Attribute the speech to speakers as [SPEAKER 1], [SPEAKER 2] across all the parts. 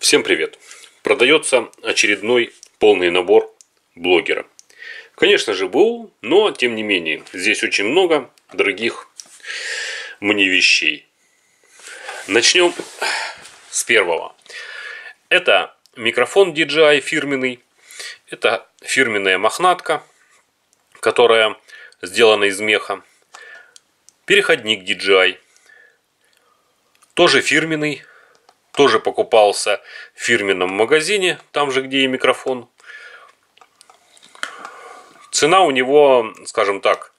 [SPEAKER 1] Всем привет! Продается очередной полный набор блогера. Конечно же был, но тем не менее, здесь очень много дорогих мне вещей. Начнем с первого. Это микрофон DJI фирменный. Это фирменная мохнатка, которая сделана из меха. Переходник DJI. Тоже фирменный, тоже покупался в фирменном магазине, там же, где и микрофон. Цена у него, скажем так,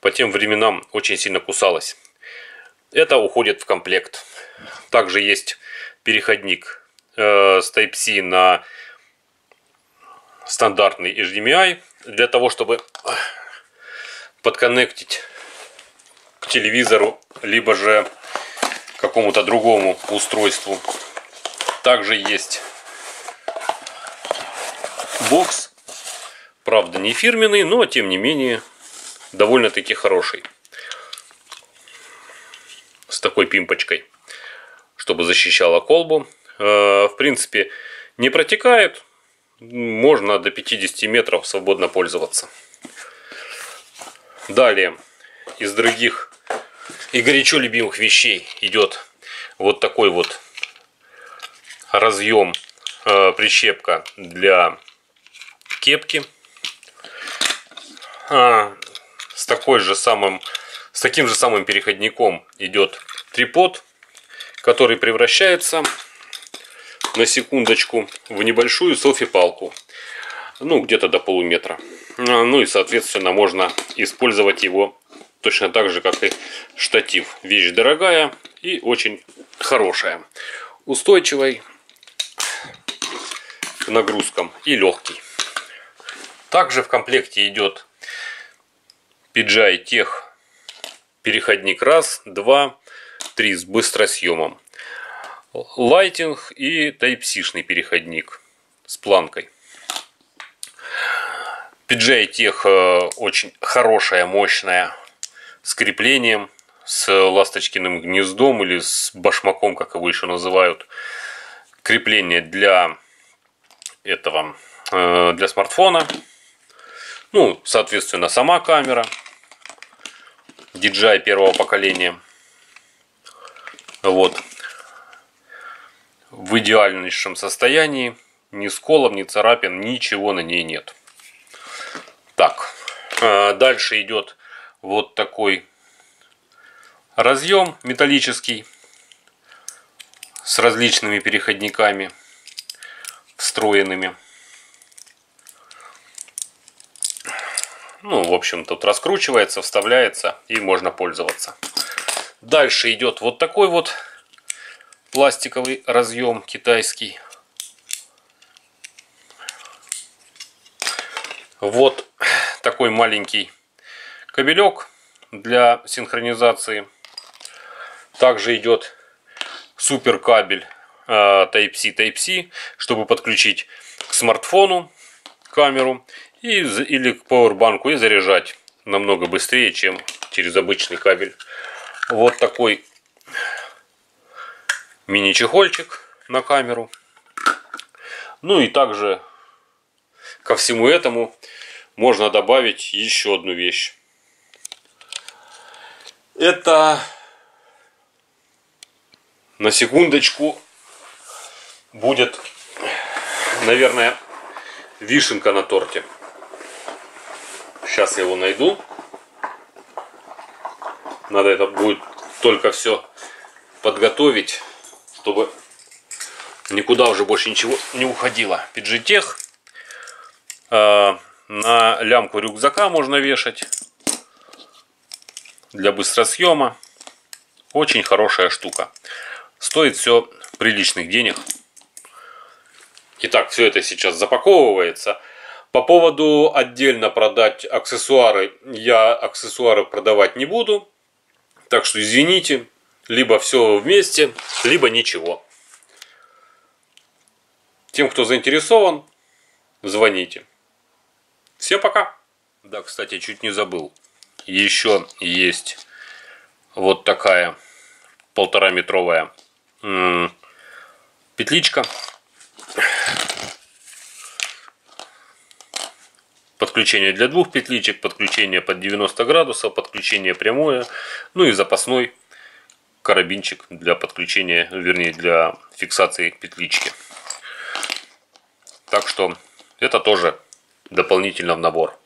[SPEAKER 1] по тем временам очень сильно кусалась. Это уходит в комплект. Также есть переходник э, с Type-C на стандартный HDMI для того, чтобы подконнектить к телевизору, либо же какому-то другому устройству. Также есть бокс. Правда, не фирменный, но тем не менее довольно-таки хороший. С такой пимпочкой, чтобы защищала колбу. Э, в принципе, не протекает. Можно до 50 метров свободно пользоваться. Далее, из других и горячо любимых вещей идет вот такой вот разъем э, прищепка для кепки. А, с такой же самым с таким же самым переходником идет трипод который превращается на секундочку в небольшую селфи-палку ну где-то до полуметра. А, ну и соответственно можно использовать его точно так же, как и штатив. Вещь дорогая и очень хорошая. Устойчивый к нагрузкам и легкий. Также в комплекте идет PGI Tech переходник раз, два, три с быстросъемом. Лайтинг и Type-C переходник с планкой. PGI Tech э, очень хорошая, мощная с креплением, с ласточкиным гнездом или с башмаком, как его еще называют. Крепление для этого, э, для смартфона. Ну, соответственно, сама камера. DJI первого поколения. Вот. В идеальнейшем состоянии. Ни сколов, ни царапин, ничего на ней нет. Так. Э, дальше идет вот такой разъем металлический с различными переходниками встроенными. Ну, в общем, тут раскручивается, вставляется и можно пользоваться. Дальше идет вот такой вот пластиковый разъем китайский. Вот такой маленький кабелек для синхронизации. Также идет супер кабель э, Type-C Type-C, чтобы подключить к смартфону камеру и, или к пауэрбанку и заряжать намного быстрее, чем через обычный кабель. Вот такой мини-чехольчик на камеру. Ну и также ко всему этому можно добавить еще одну вещь. Это на секундочку будет, наверное, вишенка на торте. Сейчас я его найду. Надо это будет только все подготовить, чтобы никуда уже больше ничего не уходило. Пиджитех. А, на лямку рюкзака можно вешать для быстросъема. Очень хорошая штука. Стоит все приличных денег. Итак, все это сейчас запаковывается. По поводу отдельно продать аксессуары, я аксессуары продавать не буду. Так что извините, либо все вместе, либо ничего. Тем, кто заинтересован, звоните. Всем пока! Да, кстати, чуть не забыл еще есть вот такая полтора метровая 50 петличка. Подключение для двух петличек, подключение под 90 градусов, подключение прямое, ну и запасной карабинчик для подключения, вернее для фиксации петлички. Так что это тоже дополнительно в набор.